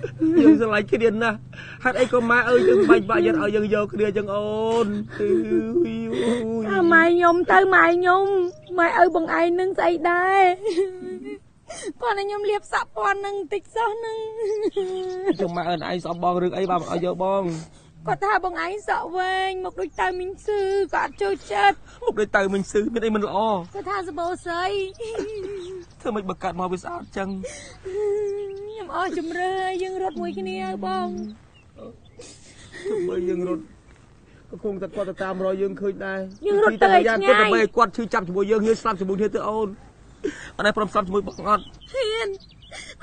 ខ្ញុំស្រឡាញ់គ្នាណាស់ហេតុអីក៏ម៉ែអើយយើងបាច់បាក់យើងឲ្យយើងយកគ្នាចឹងអូនអឺយអាម៉ែខ្ញុំទៅម៉ែខ្ញុំម៉ែឪបងឯងនឹងស្អីដែរគាត់ឲ្យខ្ញុំលាបសាក់ពាន់នឹងបន្តិចសោះនឹងចឹងម៉ែអើនឯងស្អប់បងរឿងអីបានឲ្យយកបងគាត់ថាបងឯងសក់វែងមកដូចតៅមីងស៊ឺក៏អត់ចូលចិត្តមុខដូចទៅមិញស៊ឺមានអីមិនល្អគាត់ថាសបោស្រីធ្វើមិនបកាត់មកវាស្អាតចឹងខ្ញុំ អស់ជំរឿយើងរត់មួយគ្នាបងទោះបីយើងរត់ក៏គង់តែគាត់ទៅតាមរយយើងឃើញដែរយើងរត់ទៅឲ្យឆ្ងាយគាត់ដើម្បីឲ្យគាត់ឈឺចាប់ជាមួយយើងយើងស្លាប់ជាមួយគ្នាទៅអូនអត់ដែរព្រមស្លាប់ជាមួយបងអត់ហ៊ាន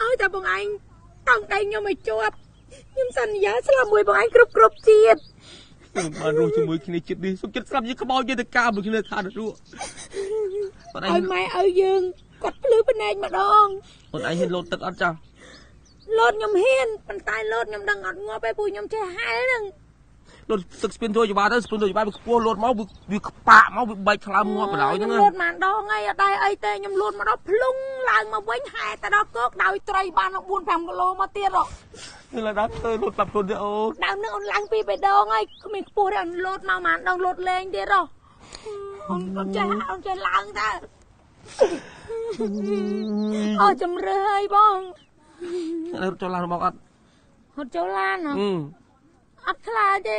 ឲ្យតែបងឯងតង់ដៃខ្ញុំឲ្យជាប់ខ្ញុំសន្យាស្លាប់មួយបងឯងគ្រប់គ្រប់ជាតិខ្ញុំបានរស់ជាមួយគ្នាចិត្តនេះសុខចិត្តស្លាប់យើងក្បោចយើងទៅកាមមួយគ្នាថាទៅរស់គាត់ឯងឲ្យម៉ែឲ្យយើងគាត់ភ្លឺភ្នែកម្ដងគាត់ឯងហ៊ានលោតទឹកអត់ចាស់ លោតខ្ញុំហ៊ានប៉ុន្តែលោតខ្ញុំដឹងអត់ងាប់ទេពូខ្ញុំចេះហែលហ្នឹងលោតទឹកស្ពានទួយច្បាស់ទៅស្ពានទួយច្បាស់វាខ្ពស់លោតមកវាវាខ្ប៉ាក់មកវាបែកថ្លើមងាប់បណ្ដោយហ្នឹងខ្ញុំលោតម៉ានដងហើយអត់ដែរអីទេខ្ញុំលោតមកដល់ភ្លុងឡើងមកវិញហែទៅដល់គោកដោយត្រីបាន4 5គីឡូមកទៀតហ៎នេះឡើយដល់ទៅលោតប្រាប់ខ្លួនទេអូនដើមនឹងអូនឡើងពីបេះដូងហើយគ្មានខ្ពស់ទេអូនលោតមកម៉ានដងលោតលេងទៀតហ៎អូនអូនចេះអូនចេះឡើងតើអូជំរឿហើយបង រត់ចូលឡានរបស់អត់ហត់ចូលឡានហ៎អឺអត់ខ្លាចទេ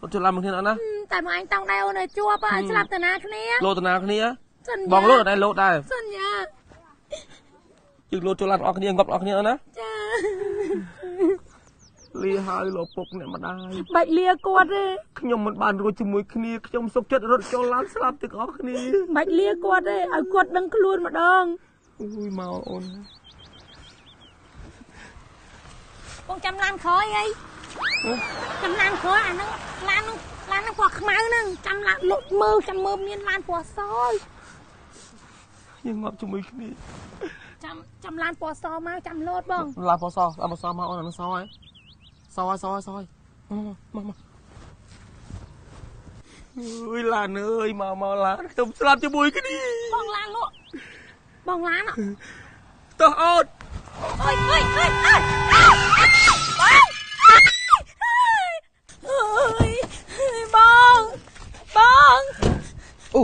រត់ចូលឡានមកគ្នាអត់ណាហឹមតែមកអញតង់ដែរអូនឲ្យជាប់ឲ្យស្លាប់តាណាគ្នាលោតតាណាគ្នាសន្យាបងលោតអត់ដែរលោតដែរសន្យាយើងលោតចូលឡានរបស់គ្នាងាប់របស់គ្នាអត់ណាចាលីហើយលោកពុកអ្នកម្ដាយបាច់លាគាត់ទេខ្ញុំមិនបានរួចជាមួយគ្នាខ្ញុំសុខចិត្តរត់ចូលឡានស្លាប់ទាំងអស់គ្នាបាច់លាគាត់ទេឲ្យគាត់ដឹងខ្លួនម្ដងអូយមកអូន បងចាំឡានក្រោយអីចាំឡានក្រោយអាហ្នឹងឡានហ្នឹងឡានហ្នឹងពណ៌ខ្មៅហ្នឹងចាំឡានលុតមើលចាំមើលមានឡានពណ៌សហើយយើងងាប់ជាមួយគ្នាចាំចាំឡានពណ៌សមកចាំលោតបងឡានពណ៌សឡានពណ៌សមកអូនអានឹងសហើយសហើយសហើយសហើយមកមកអើយឡានអើយមកមកឡានខ្ញុំស្លាប់ជាមួយគ្នាបងឡានលក់បងឡានអតោះអូនអើយអើយអើយអើយអើយអើយបងបង អូ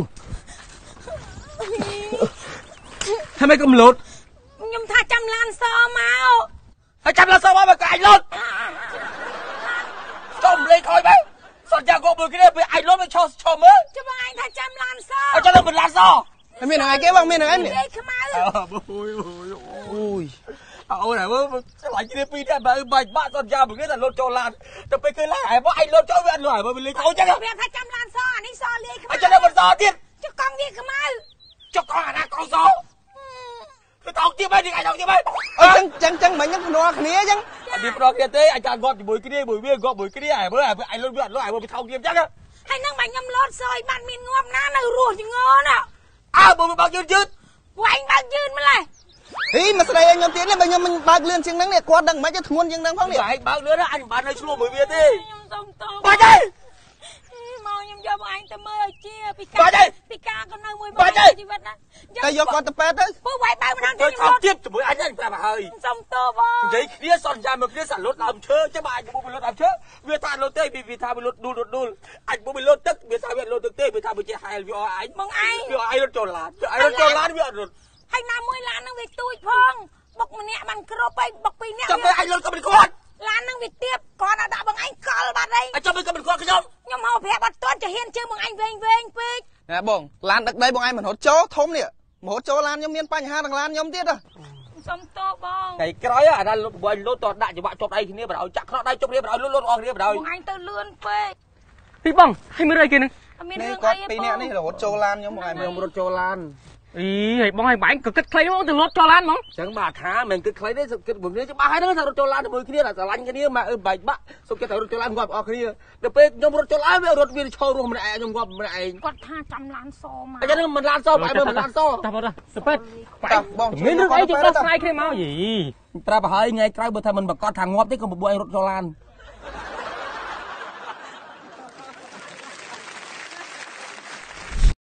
ហើយមិនកំលោតខ្ញុំថាចាំឡានសមកហើយចាំឡានសមកមកកាយលោតស្ទុំលេងខ້ອຍបែសន្យាកុំមួយគ្នាពេលអាយលោតទៅឈោឈោមើលចុះបងឯងថាចាំឡានសអត់ចាំទៅមិនឡានសមានថ្ងៃគេបងមានថ្ងៃនេះលេខខ្មៅអូយអូយអូយអូនហើយមើលឆ្លាញ់គ្នាពីរតែបើបាច់បាក់សន្យាមួយគ្នាតែលោតចូលឡានទៅពេលគេឡានហើយមកអាយលោតចូលវាអត់លុយហើយមើលលេងខូចចឹងវាថាចាំឡានសអានេះសលាយខ្មៅអត់ចាំទៅមិនសទៀតចុះកង់វាខ្មៅចុកកអាណាកងស ទៅតោកទៀតបែរនេះអាចតោកទៀតបែរអញ្ចឹងចឹងចឹងមិញខ្ញុំភ្នាល់គ្នាអញ្ចឹងអត់មានប្រកទៀតទេអាចចាំគាត់ជាមួយគ្នាមួយវាគាត់មួយគ្នាហើយមើលអាយលោតវាអត់លុយហើយមើលវាថោកទៀតចឹងហើយនឹងបាញ់ខ្ញុំលោតសយបាត់មានងាប់ណានៅរស់ជាងណាអើមើលបើយឺតយឺតពួកឯងបើកយឺតម្លេះហីមកស្ដីឲ្យខ្ញុំទៀតនេះបើខ្ញុំមិនបើកលឿនជាងហ្នឹងនេះគាត់ដឹងមិនខ្មិចធ្ងន់ជាងហ្នឹងផងនេះឯងបើកលឿនអញមិនបាននៅឆ្លោះមួយវាទេខ្ញុំសុំតបបាច់ទេ មកខ្ញុំយកបងឯងទៅមើលឲ្យជាពីបាកាច់ទេពីការក៏នៅមួយបាច់ទេជីវិតណាតែយកគាត់ទៅពេទ្យទៅពួកវាយបើកម្ដងទៅខ្ញុំថោកលោតទៀតជាមួយអញហ្នឹងប្រាប់ហើយសុំតបបងនិយាយគ្នាសន្យាមកគ្នាសាលុតដើមឈើចាំអាចបុកលុតដើមឈើវាថាលុតទេវាថាវាលុតដួលលុតដួលអាចបុកលុតទឹកវាថាវាលុតទឹកទេវាថាវាជាហែលវាអស់អញបងឯងវាអស់អញរត់ចូលឡានវាអញរត់ចូលឡានវាអត់រត់ហើយណាមួយឡាននឹងវាទួចផងបុកម្នាក់បានគ្រប់ហើយបុកពីរនាក់ចាំទៅអញលុតក៏មិនគាត់ឡាននឹងវាទៀបគាត់អាចដាក់បងឯងកលបាត់ហើយអញចាំទៅក៏មិនគាត់ខ្ញុំ ខ្ញុំហៅប្រាប់អត់ទាន់ចាហ៊ានជើងបងឯងវែងវែងពេកណាបងឡានដឹកដីបងឯងមិនរត់ចូលធំនេះមករត់ចូលឡានខ្ញុំមានបញ្ហាទាំងឡានខ្ញុំទៀតហ៎សុំតបបងថ្ងៃក្រោយអាណាលុតបើលុតតដាក់ច្បាក់ជប់ដៃគ្នាបើឲ្យចាក់ខ្នោះដៃជប់គ្នាបើឲ្យលុតលុតអស់គ្នាបើឲ្យបងឯងទៅលឿនពេកពីបងឲ្យមើលអីគេនឹងអត់មាននេះរឿងគាត់អីពីរទេនាក់នេះរត់ចូលឡានខ្ញុំបងឯងមើខ្ញុំលរត់ចូលឡាន អីហើយបងឲ្យបាញ់ក៏គិតខ្លីមកទៅលត់ចូលឡានហ្មងចឹងបាទថាមិនគិតខ្លីទេគិតមួយគ្នាច្បាស់ហើយហ្នឹងថារត់ចូលឡានជាមួយគ្នាតែស្រឡាញ់គ្នាម៉ែអើបែកបាក់សុំចិត្តតែរត់ចូលឡានងាប់អស់គ្នាដល់ពេលខ្ញុំរត់ចូលឡានវារត់វាឈររស់ម្នាក់ឯងខ្ញុំងាប់ម្នាក់ឯងគាត់ថាចាំឡានសមកអញ្ចឹងមិនឡានសបែបមិនឡានសតាបងតាសពេតតាបងមានរឿងអីទៅដោះស្រាយគ្នាមកយីប្រាប់ឲ្យថ្ងៃក្រោយបើថាមិនប្រកាសថាងាប់ទេក៏បបួយរត់ចូលឡាន